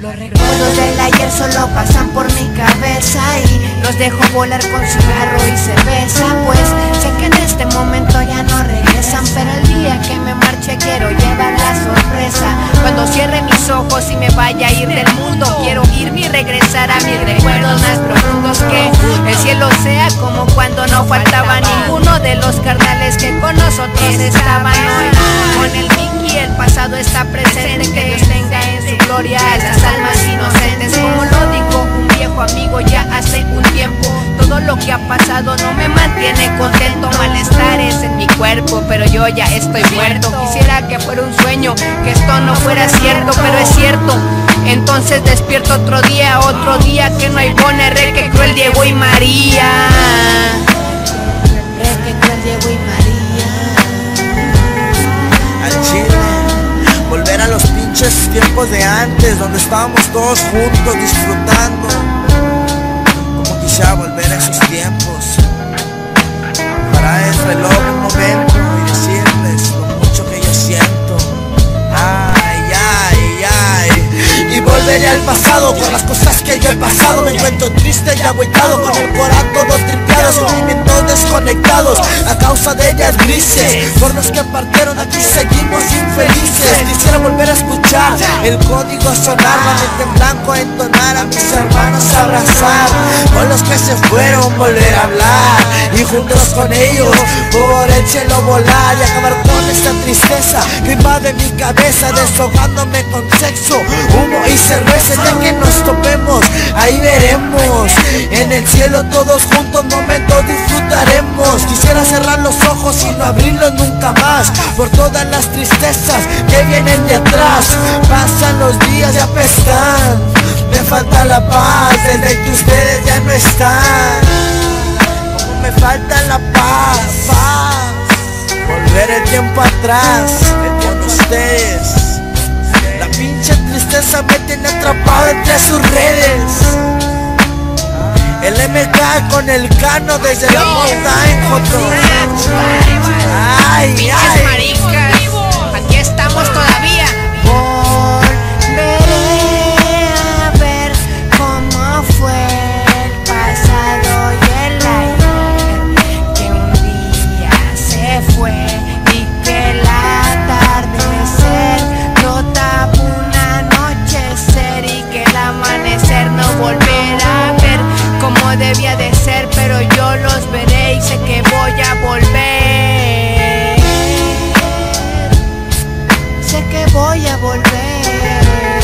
Los recuerdos del ayer solo pasan por mi cabeza y los dejo volar con cigarro y cerveza. Pues sé que en este momento ya no regresan Pero el día que me marche quiero llevar la sorpresa. Cuando cierre mis ojos y me vaya a ir del mundo Quiero irme y regresar a mis recuerdos más profundos. Que el cielo sea como cuando no faltaba ninguno de los carnales que con nosotros estaban. Hoy Con el Mickey el pasado está presente Que Dios tenga gloria las almas inocentes Como lo dijo un viejo amigo ya hace un tiempo. Todo lo que ha pasado no me mantiene contento Malestares en mi cuerpo pero yo ya estoy muerto. Quisiera que fuera un sueño, que esto no fuera cierto Pero es cierto, entonces despierto otro día Otro día que no hay Bonner, que cruel Diego y María pinches tiempos de antes, donde estábamos todos juntos disfrutando. Como quisiera volver a esos tiempos. Para el reloj un momento y decirles lo mucho que yo siento. Ay, ay, ay. Y volveré al pasado con las cosas que yo he pasado. Me encuentro triste y agüitado, con el corazón todo tripeado, sentimientos desconectados a causa de ellas grises. Por los que partieron aquí seguimos infelices. Quisiera volver a escuchar el código sonar, la mente en blanco entonar a mis hermanos abrazar. Con los que se fueron volver a hablar. Y juntos con ellos por el cielo volar y acabar con esta tristeza que invade mi cabeza deshogándome con sexo, humo y cerveza. Ya que nos topemos ahí veremos. En el cielo todos juntos momentos los ojos y no abrirlos nunca más por todas las tristezas que vienen de atrás pasan los días y apestan me falta la paz desde que ustedes ya no están como me falta la paz, paz. volver el tiempo atrás con ustedes la pinche tristeza me tiene atrapado entre sus redes. El MK con el cano desde la montaña, Joto. Que voy a volver.